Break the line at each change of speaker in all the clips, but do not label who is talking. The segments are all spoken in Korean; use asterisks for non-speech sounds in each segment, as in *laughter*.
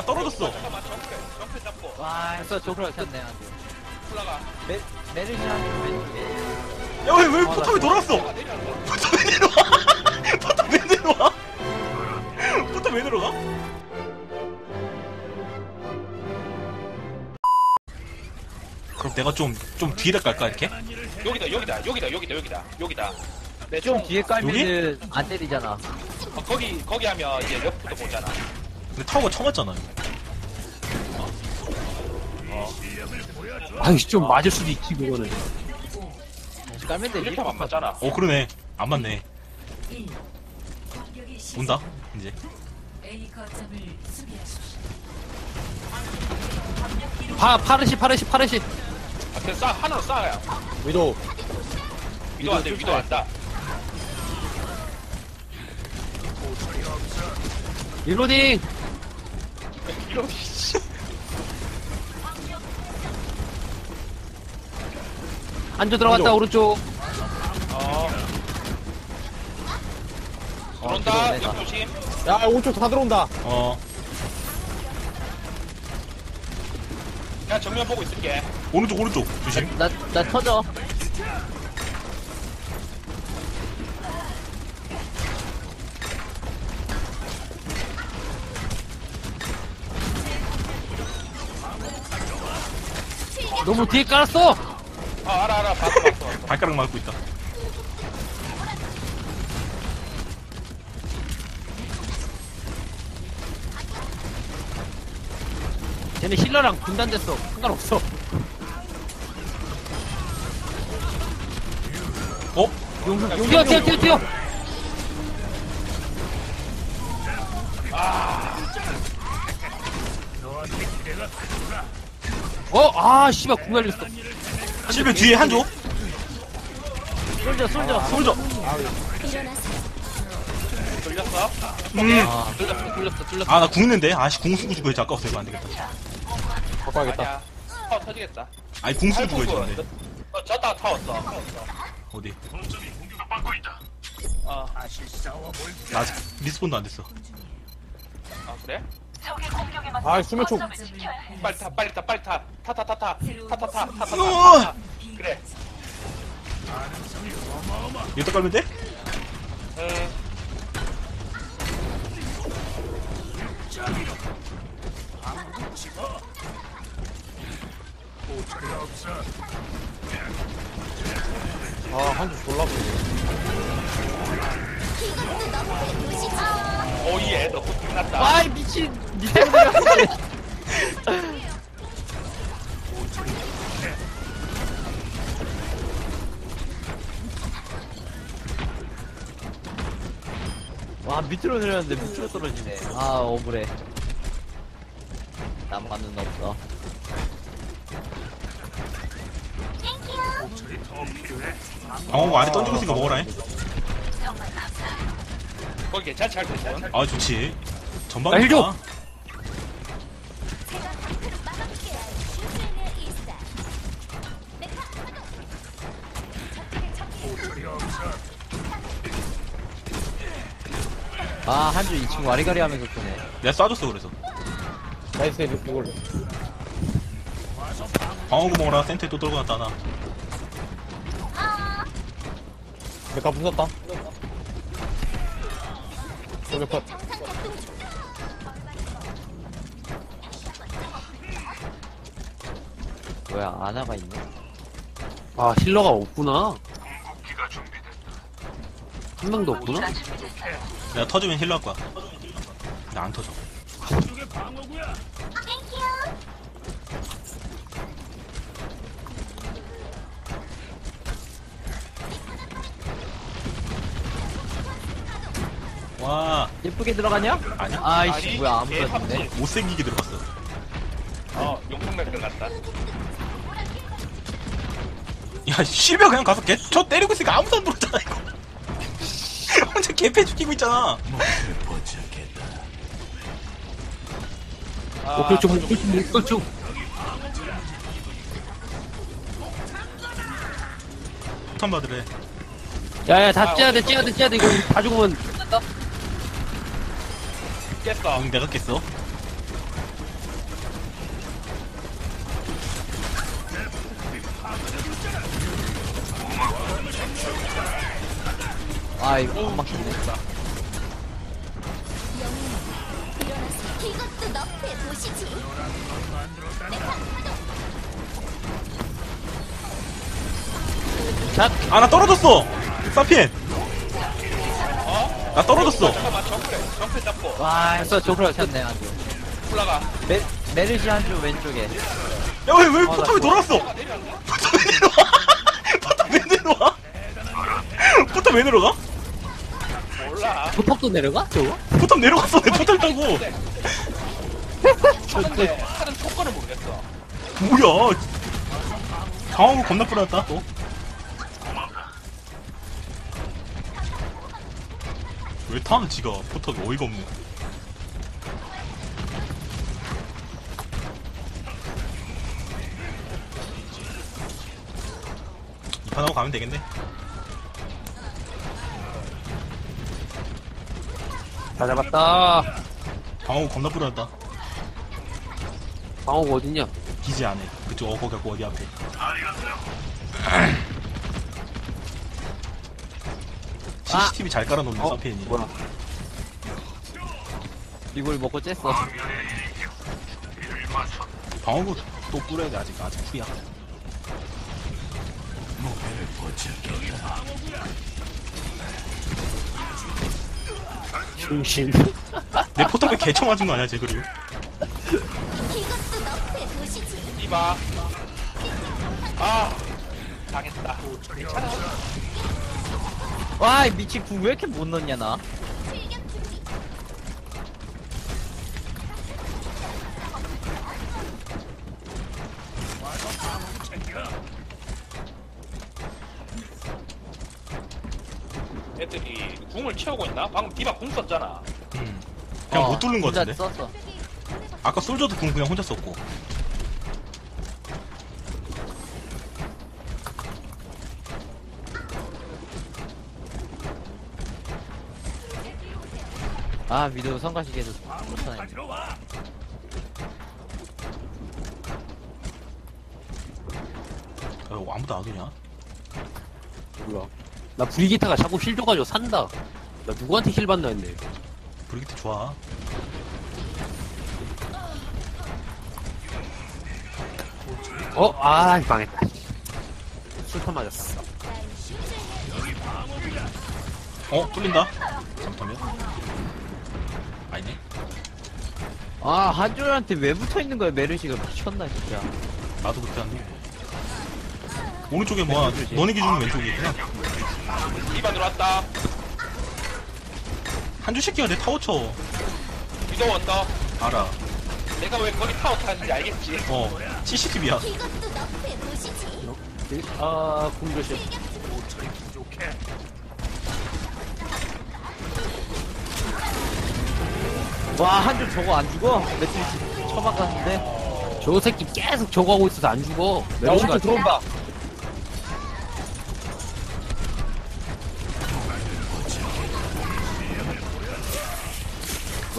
아 떨어졌어.
잠깐만 잡고
와, 저걸
됐어.
켰네, 아주.
올라가.
메, 메르시아는 왼쪽에.
야왜왜 포탑이 돌아왔어?
내가
포탑 왜 내려와. 포탑 왜 내려와. 포탑 왜 내려가? 그럼 내가 좀 좀 뒤를 깔까 이렇게?
여기다 여기다 여기다 여기다 여기다 여기다. 내좀총
뒤에 깔면은 안 때리잖아.
어, 거기 거기 하면 이제 옆부터 보잖아
근데 타워가 처맞잖아
아이, 좀 맞을 수도 있지, 그거는.
깔면 돼.
이렇게 안 맞잖아
어 그러네 안 맞네 온다 이제
파, 파르시, 파르시, 파르시.
아, 그냥 싸 하나로 싸야
위도.
위도 안 돼 위도 안다
리로딩.
이런 씨.
안쪽 들어갔다, 오른쪽.
어 들어온다.
들어오네,
옆 조심.
야 오른쪽 다 들어온다.
어.
그냥 정면 보고 있을게.
오른쪽 오른쪽. 조심.
나, 나 터져.
너무 뒤에 깔았어.
아 알아 알아 봤어 봤어 봤어 *laughs*
발가락 맞고 있다
쟤네 힐러랑 분단됐어. 상관없어.
어
용용 뛰어, 뛰어, 뛰어, 뛰어. 어, 아, 씨발, 궁 날렸어.
실베 뒤에 한조?
솔져, 솔져.
솔져.
돌렸어
음아나
아, 뚫렸어, 뚫렸어, 뚫렸어.
아, 궁 있는데? 아씨 궁 쓰고 죽어야지. 아까워서 이거 안 되겠다.
바꿔야겠다.
아니야. 타워 터지겠다.
아니 궁 쓰고 죽어야지 근데.
어 졌다 타웠어 타웠어.
어디?
어,
나 아직 respawn도 안 됐어.
아 그래?
아 수면촉
빨리 타 빨리 타 빨리 타. 타 타 타 타. 타 타 타타
우와!
타 그래.
여기다 깔면 돼?
응
아 한줄 졸라 보이네
오예 너 끝났다
아이, 미친. 그래. 와, 밑으로 내렸는데 밑으로 떨어지네. 아, 억울해. 남만은 없어.
방어구 아래 던지고 있으니까 먹어라 잉.
거기 괜찮지 잘 괜찮지
아 좋지.
전방이다. 줘.
제가 아, 일사. 아 한주 이 친구 아리가리 하면서 쏘네.
내가 쏴줬어 그래서.
나이스 이걸로.
방어구멍이랑 센터에 또 떨고 났다 하나.
내가 무섭다. 돌려 컷
뭐야, 아나가 있네.
아, 힐러가 없구나. 한 명도 없구나.
내가 터지면 힐러 할 거야 나 안 터져 와
예쁘게 들어가냐?
아니야
아이씨,
아니,
뭐야, 안
얘
보였네.
못생기게 들어갔어
어 용통맥 끝났다
야 실베 그냥 가서 개 저 때리고 있으니까 아무도 안 들어오잖아 이거 *laughs* 혼자 개패 죽이고 있잖아
아,
목표 좀, 목표 좀, 목표 좀.
폭탄 받으래
야, 야, 다 째야 돼, 째야 돼, 째야 돼. 이거 다 죽으면.
깼어.
응, 내가 깼어.
아이, 엄마 죽네.
자,
아, 나 떨어졌어! 사피엔!
어?
나 떨어졌어!
어?
와
됐어, 저거
쳤네 한줄
올라가.
메, 메르시 한줄 왼쪽에.
야 왜 왜 포탑이 돌아왔어? 포탑 왜 내려와. *laughs* 포탑 왜 내려와. 포탑 왜 내려가?
몰라.
포탑도 내려가? 저거?
포탑 내려갔어 내 포탑 타고.
하는데 하는 속거를 모르겠어.
뭐야? 당하고 겁나 뿌렸다 또. 왜 타는 지가? 포탑이 어이가 없네 하고 가면 되겠네.
다 잡았다.
당하고 겁나 뿌렸다.
방어가 어딨냐?
기지 안에. 그쪽 어 거기 갖고 어디 앞에. CCTV 잘 깔아놓는
어?
서피엔이.
뭐야?
이걸 먹고 쬐어.
방어구 또 뿌려야 돼 아직. 아직 후야
중심
내 포탑에 개쳐 맞은 거 아니야 쟤 그리고?
이것도 너의 도시지.
이봐. 아! 당했다. 괜찮아
와이 미친 궁왜 이렇게 못 넣냐 나
궁을 채우고 있나? 방금 디바 궁 썼잖아.
음. 그냥 못 뚫는 거
혼자
같은데?
썼어.
아까 솔저도 궁 그냥 혼자 썼고.
아 미드 성가시게도 못하네.
어, 아무도 안 오냐?
몰라 나 브리기타가 자꾸 heal 줘가지고 산다. 나 누구한테 heal 받나 했네.
브리기트 좋아.
어? 아 망했다. 술탄 맞았어.
어 뚫린다. 잠깐만 아니네.
아 한조한테 왜 붙어 있는 거야? 메르시가 미쳤나 진짜.
나도 그렇게 한데. 오른쪽에 뭐야? 너네 기준은 왼쪽이구나
디바 들어왔다.
한주 새끼가 내 타워 쳐.
위도 언더
알아.
내가 왜 거기 타워 타는지 알겠지?
어 CCTV야.
이것도 너의 도시지.
아 공조심.
와 한 줄 저거 안 죽어? 매트리스 처박았는데?
저 새끼 계속 저거 하고 있어서 안 죽어.
야 오른쪽 들어온다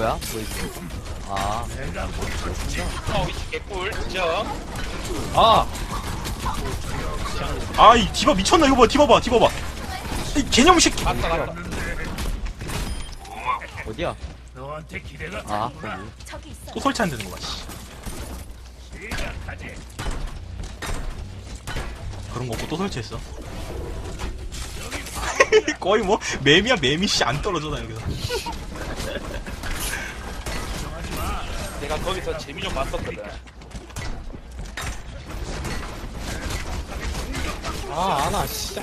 뭐야? 뭐 있어?
아어 위치 개꿀 인정
아
아이 디바 미쳤나 이거 봐 디바 봐 디바 봐이 개념 새끼
갔다 갔다
어디야? 아 거기.
또 설치 안 되는 거야 씨. 그런 거 없고 또 설치했어 *laughs* 거의 뭐 매미야 매미 씨 안 떨어져 나 여기서
내가 거기서 재미 좀 봤었거든.
아, 아나, 씨.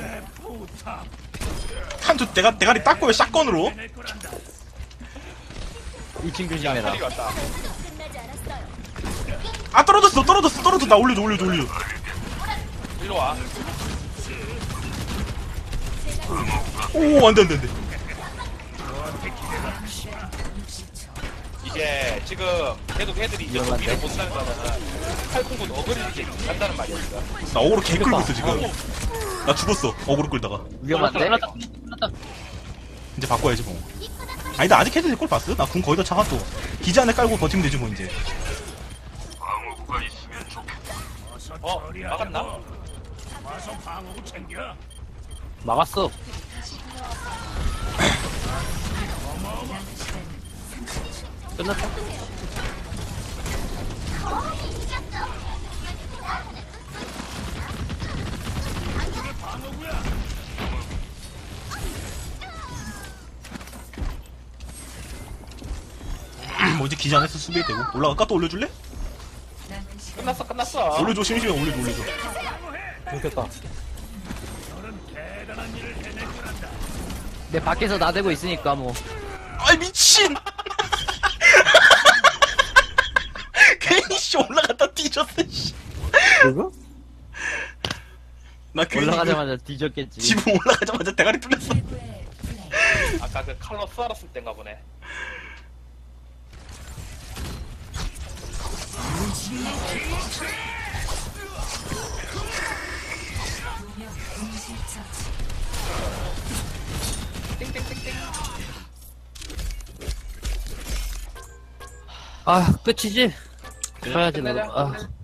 한두 대가 대가리 닦고 왜 샷건으로?
2층
야
조심해라.
허리 왔다.
끝나지 않았어요.
아 떨어졌어 떨어졌어 떨어졌어. 나 올려줘 올려줘 올려줘.
일로 와.
오 안돼 안돼 안돼
이제 지금 계속 애들이 이제
위험한데?
위를 못 사는 거는 팔꿈꾼 어그리를 이제 간다는 말이야 지금
나 어그로 개 끌고 있어 지금 나 죽었어 어그로 끌다가
위험한데?
이제 바꿔야지 뭐 아니 나 아직 헤드 꼴 봤어? 나 궁 거의 다 차갔어 기지 안에 깔고 버티면 되지 뭐 이제
어 막았나?
막았어. 끝났다.
뭐 이제 기장에서 수비해 되고? 올라가? 또 올려줄래?
끝났어 끝났어.
올려줘 심심해. 올려줘 올려줘.
좋겠다.
내 밖에서 나대고 있으니까 뭐.
아이 미친 괜히 씨 올라갔다 뒤졌어 씨나
그거?
괜히
올라가자마자 뒤졌겠지
그 지붕 올라가자마자 대가리 뚫렸어
아까 그 칼로 썰었을 땐가 보네
아, 끝이지? 가야지, 나도. 아.